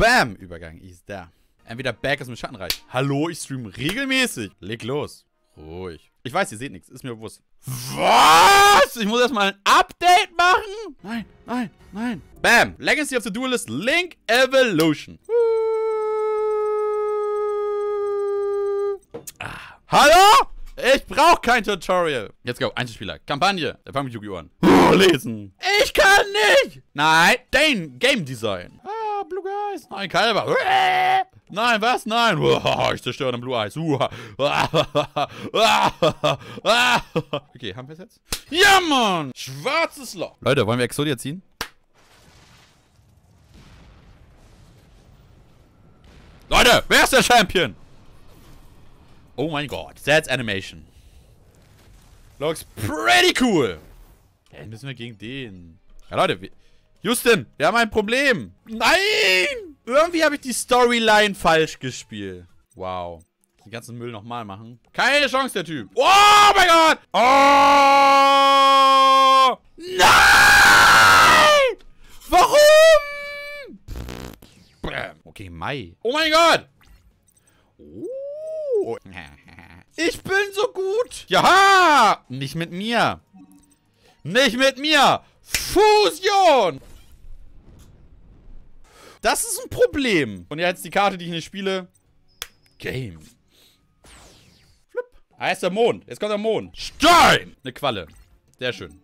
Bam! Übergang ist da. Entweder Back aus dem Schattenreich. Hallo, ich stream regelmäßig. Leg los. Ruhig. Ich weiß, ihr seht nichts. Ist mir bewusst. Was? Ich muss erstmal ein Update machen? Nein, nein, nein. Bam. Legacy of the Duelist Link Evolution. Ah. Hallo? Ich brauche kein Tutorial. Jetzt go. Einzelspieler. Kampagne. Der fang mit Yu-Gi-Oh! an. Oh, lesen. Ich kann nicht. Nein. Dane. Game Design. Ah, Blue Eyes. Nein, Kalber. Nein, was? Nein. Ich zerstöre den Blue Eyes. Okay, haben wir es jetzt? Ja, Mann. Schwarzes Loch. Leute, wollen wir Exodia ziehen? Leute, wer ist der Champion? Oh mein Gott, that's animation. Looks pretty cool. Ja, müssen wir gegen den. Ja, Leute, wir Justin, wir haben ein Problem. Nein! Irgendwie habe ich die Storyline falsch gespielt. Wow. Den ganzen Müll nochmal machen. Keine Chance, der Typ. Oh mein Gott! Oh! Nein! Warum? Okay, Mai. Oh mein Gott! Oh. Ich bin so gut. Ja! Nicht mit mir. Nicht mit mir. Fusion! Das ist ein Problem. Und jetzt die Karte, die ich nicht spiele. Game. Flip. Ah, ist der Mond. Jetzt kommt der Mond. Stein! Eine Qualle. Sehr schön.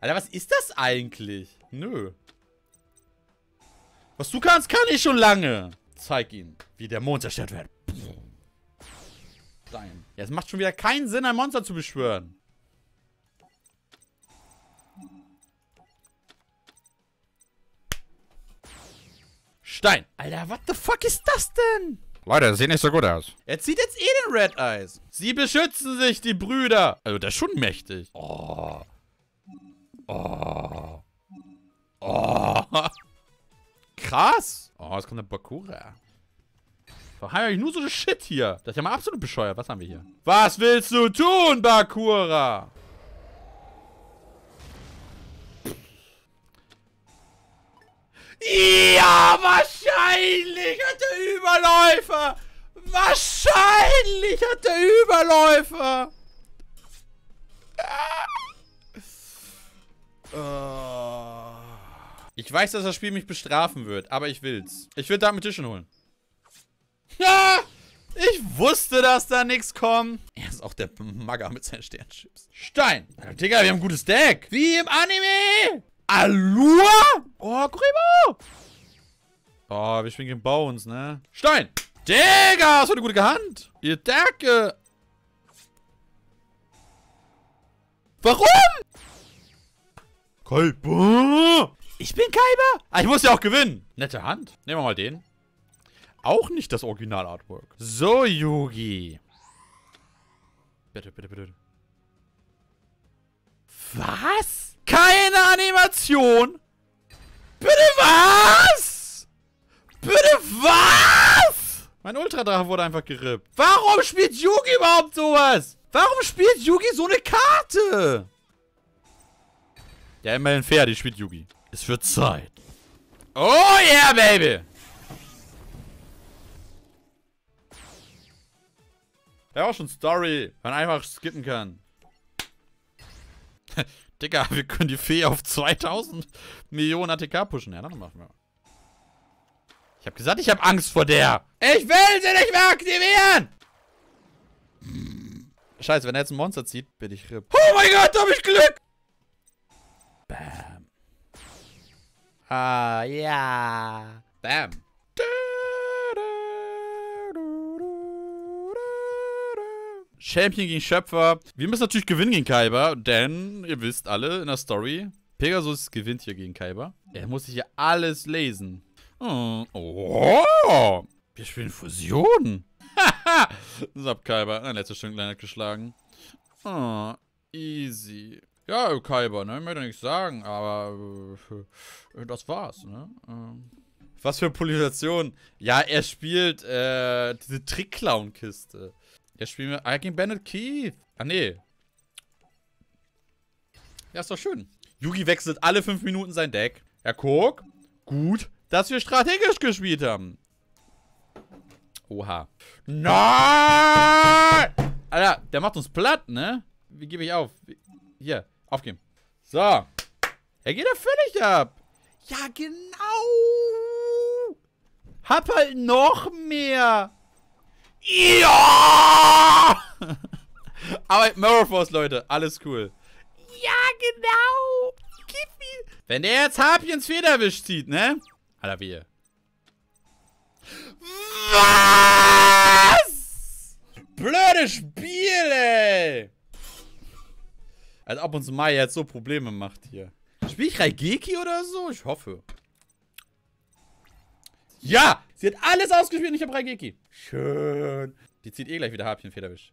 Alter, was ist das eigentlich? Nö. Was du kannst, kann ich schon lange. Zeig ihm, wie der Mond zerstört wird. Stein. Ja, es macht schon wieder keinen Sinn, ein Monster zu beschwören. Stein. Alter, what the fuck ist das denn? Leute, das sieht nicht so gut aus. Er zieht jetzt eh den Red Eyes. Sie beschützen sich, die Brüder. Also, der ist schon mächtig. Oh. Oh. Oh. Krass. Oh, jetzt kommt der Bakura. Warum habe ich nur so eine Shit hier? Das ist ja mal absolut bescheuert. Was haben wir hier? Was willst du tun, Bakura? Ja, wahrscheinlich hat der Überläufer. Wahrscheinlich hat der Überläufer. Ah. Ich weiß, dass das Spiel mich bestrafen wird, aber ich will's. Ich will damit Tischen holen. Ja! Ich wusste, dass da nichts kommt. Er ist auch der Magger mit seinen Sternchips. Stein. Digga, wir haben ein gutes Deck. Wie im Anime. Alua? Oh, Kuribo. Oh, wir spielen gegen Bones, ne? Stein. Digga, hast du eine gute Hand. Ihr Decke. Warum? Kaiba. Ich bin Kaiba. Ah, ich muss ja auch gewinnen. Nette Hand. Nehmen wir mal den. Auch nicht das Original-Artwork. So, Yugi. Bitte, bitte, bitte. Was? Keine Animation? Bitte was? Bitte was? Mein Ultradrache wurde einfach gerippt. Warum spielt Yugi überhaupt sowas? Warum spielt Yugi so eine Karte? Ja, immerhin fair, die spielt Yugi. Es wird Zeit. Oh yeah, baby. Ja, auch schon Story. Man einfach skippen kann. Digga, wir können die Fee auf 2000 Millionen ATK pushen. Ja, dann machen wir. Ich hab gesagt, ich hab Angst vor der. Ich will sie nicht mehr aktivieren! Scheiße, wenn er jetzt ein Monster zieht, bin ich RIP. Oh mein Gott, hab ich Glück! Bam. Ah, ja. Bam. Champion gegen Schöpfer. Wir müssen natürlich gewinnen gegen Kaiba, denn ihr wisst alle in der Story, Pegasus gewinnt hier gegen Kaiba. Er muss sich hier alles lesen. Oh, oh wir spielen Fusion. Haha, Sub Kaiba. Ein letztes Stündlein hat geschlagen. Oh, easy. Ja, Kaiba, ne? Ich möchte nichts sagen, aber äh, das war's, ne? Ähm. Was für Polarisation. Ja, er spielt äh, diese Trick-Clown-Kiste. Jetzt spielen wir ah, gegen Bennett Keith. Ah, nee. Ja, ist doch schön. Yugi wechselt alle fünf Minuten sein Deck. Ja, guck. Gut, dass wir strategisch gespielt haben. Oha. Nein! Alter, der macht uns platt, ne? Wie gebe ich auf? Hier, aufgeben. So. Er geht da völlig ab. Ja, genau. Hab halt noch mehr. Ja! Aber Mirrorforce, Leute, alles cool. Ja, genau. Gib mir. Wenn der jetzt Harpiens Federwisch zieht, ne? Alter, wie? Was? Blödes Spiel, ey. Als ob uns Mai jetzt so Probleme macht hier. Spiel ich Raigeki oder so? Ich hoffe. Ja! Sie hat alles ausgespielt und ich habe Raigeki. Schön. Die zieht eh gleich wieder Harpien Federwisch.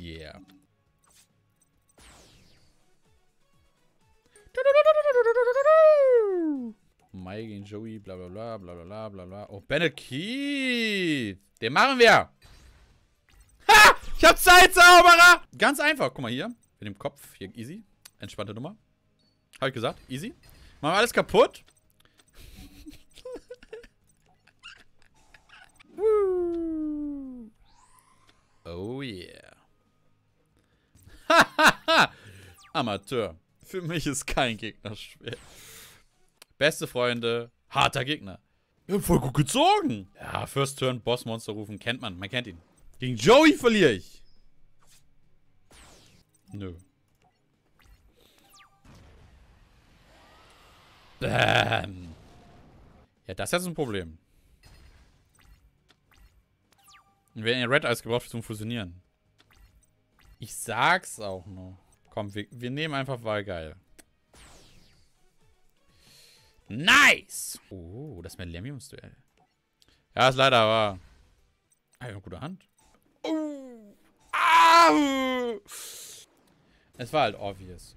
Yeah. Mai gegen Joey, bla bla bla bla bla bla bla. Oh, Bennett Keith. Den machen wir. Ha! Ich hab Zeitzauberer! Ganz einfach. Guck mal hier. Mit dem Kopf. Hier, easy. Entspannte Nummer. Hab ich gesagt. Easy. Machen wir alles kaputt. oh yeah. Amateur. Für mich ist kein Gegner schwer. Beste Freunde, harter Gegner. Wir haben voll gut gezogen. Ja, First Turn, Bossmonster rufen, kennt man. Man kennt ihn. Gegen Joey verliere ich. Nö. Bam. Ja, das ist jetzt ein Problem. Wir werden ja Red Eyes gebraucht zum Fusionieren. Ich sag's auch noch. Komm, wir, wir nehmen einfach Wahlgeil. Nice! Oh, das Millenniums-Duell. Ja, ist leider. Ah, eine gute Hand. Oh. Ah. Es war halt obvious.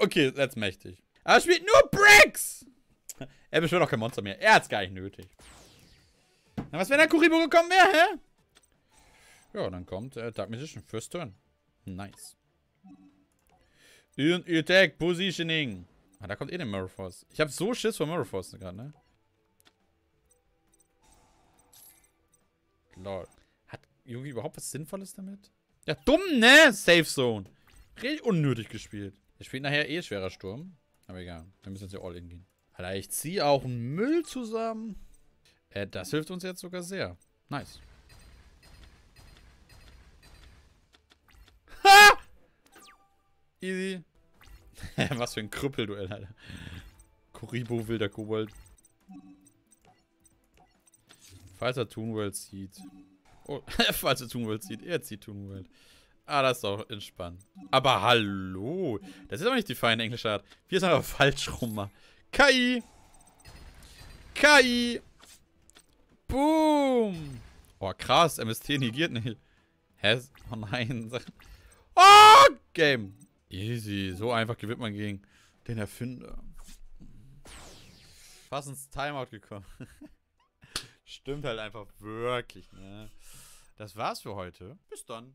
Okay, that's mächtig. Aber er spielt nur Bricks! Er beschwört auch kein Monster mehr. Er hat's gar nicht nötig. Na, was, wenn der Kuribo gekommen wäre, hä? Ja, dann kommt äh, Dark Magician. First Turn. Nice. Und Attack Positioning. Ah, da kommt eh der Force. Ich habe so Schiss vor Force gerade, ne? Lol. Hat Yugi überhaupt was Sinnvolles damit? Ja, dumm, ne? Safe Zone. Richtig unnötig gespielt. Er spielt nachher eh schwerer Sturm. Aber egal. Wir müssen jetzt ja all in gehen. Alter, ich ziehe auch Müll zusammen. Äh, das hilft uns jetzt sogar sehr. Nice. Ha! Easy. Was für ein Krüppelduell, Alter. Kuribo wilder Kobold. Falls er Toonworld zieht. Oh, falls er Toonworld zieht. Er zieht Toonworld. Ah, das ist doch entspannt. Aber hallo. Das ist aber nicht die feine englische Art. Wir sind aber falsch rum. KI. KI. Boom. Oh, krass. MST negiert nicht. Hä? Oh nein. Oh, Game. Easy. So einfach gewinnt man gegen den Erfinder. Fast ins Timeout gekommen. Stimmt halt einfach wirklich, ne? Das war's für heute. Bis dann.